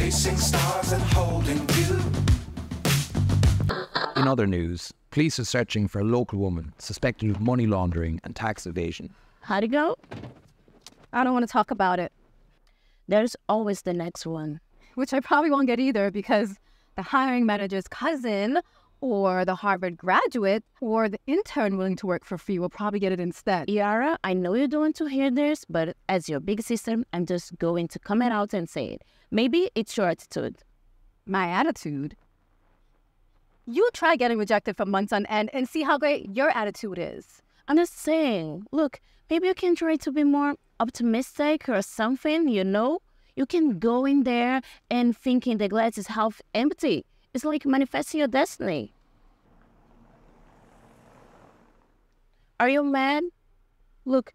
chasing stars and holding you. In other news, police are searching for a local woman suspected of money laundering and tax evasion. How'd it go? I don't want to talk about it, There's always the next one. which I probably won't get either because the hiring manager's cousin or the Harvard graduate or the intern willing to work for free will probably get it instead. Yara, I know you don't want to hear this, but as your big sister, I'm just going to comment out and say it. Maybe it's your attitude. My attitude. You try getting rejected for months on end and see how great your attitude is. I'm just saying, look, maybe you can try to be more optimistic or something, you know? You can go in there and thinking the glass is half empty. It's like manifesting your destiny. Are you mad? Look,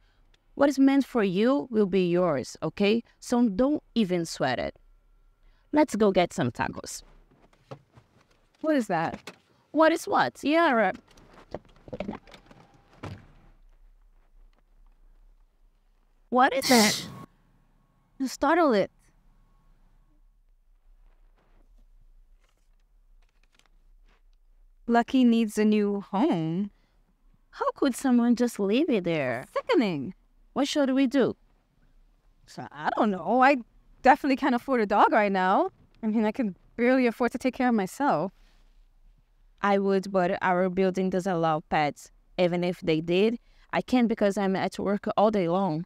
what is meant for you will be yours, okay? So don't even sweat it. Let's go get some tacos. What is that? What is what? Yeah, right. What is that? You startle it. Lucky needs a new home. How could someone just leave it there? Sickening. What should we do? So I don't know. I definitely can't afford a dog right now. I mean, I can barely afford to take care of myself. I would, but our building doesn't allow pets. Even if they did, I can't because I'm at work all day long.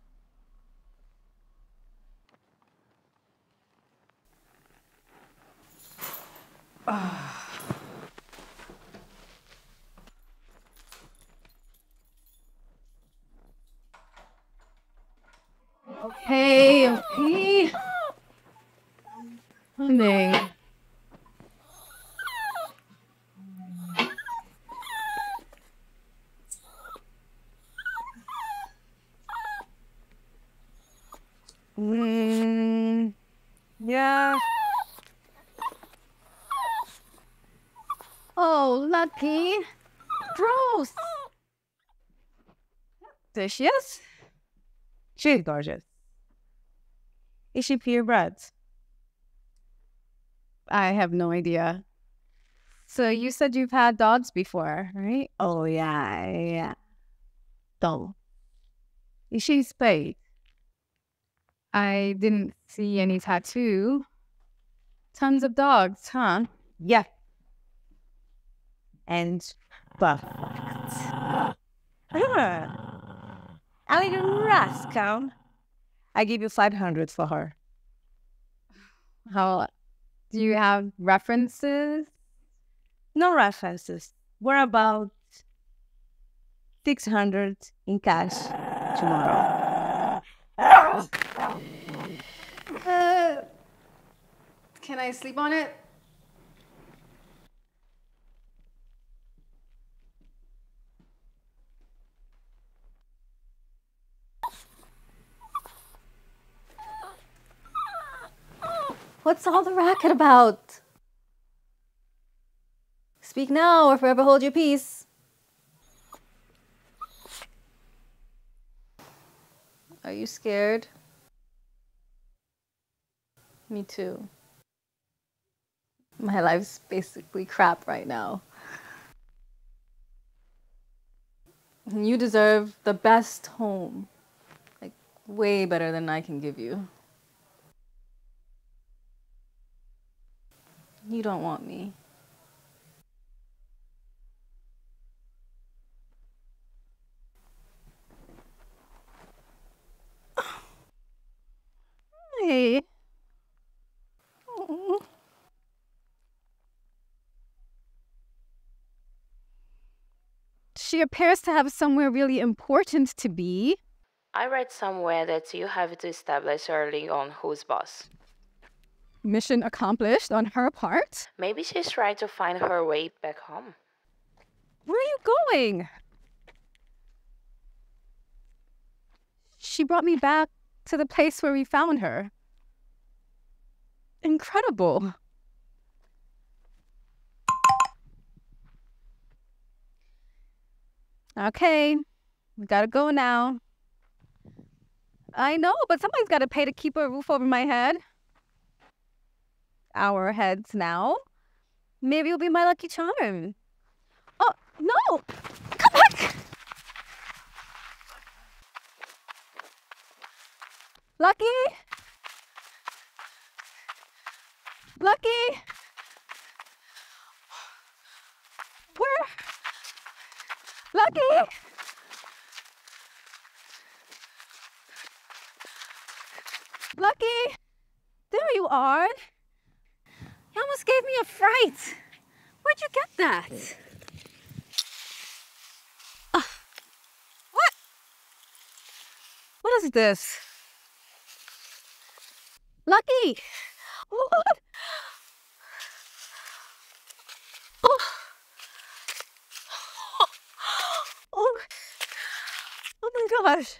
Okay, okay. Honey. Mm, yeah. Oh, lucky. Gross. There she is. She's gorgeous. Is she purebred? I have no idea. So you said you've had dogs before, right? Oh yeah, yeah. Dog. Is she spayed? I didn't see any tattoo. Tons of dogs, huh? Yeah. And perfect. Ah, rascal. I give you five hundred for her. How do you have references? No references. We're about six hundred in cash tomorrow. Uh, can I sleep on it? What's all the racket about? Speak now or forever hold your peace. Are you scared? Me too. My life's basically crap right now. You deserve the best home. Like, way better than I can give you. You don't want me. Hey. Aw. She appears to have somewhere really important to be. I read somewhere that you have to establish early on who's boss. Mission accomplished on her part. Maybe she's trying to find her way back home. Where are you going? She brought me back to the place where we found her. Incredible. Okay, we gotta go now. I know, but somebody's gotta pay to keep a roof over my head. Our heads now. Maybe you'll be my lucky charm. Oh, no! Come back! Lucky! Lucky! Where? Lucky! Lucky! There you are. You almost gave me a fright. Where'd you get that? Ah. what? What is this? Lucky! What? Oh. Oh. oh my gosh.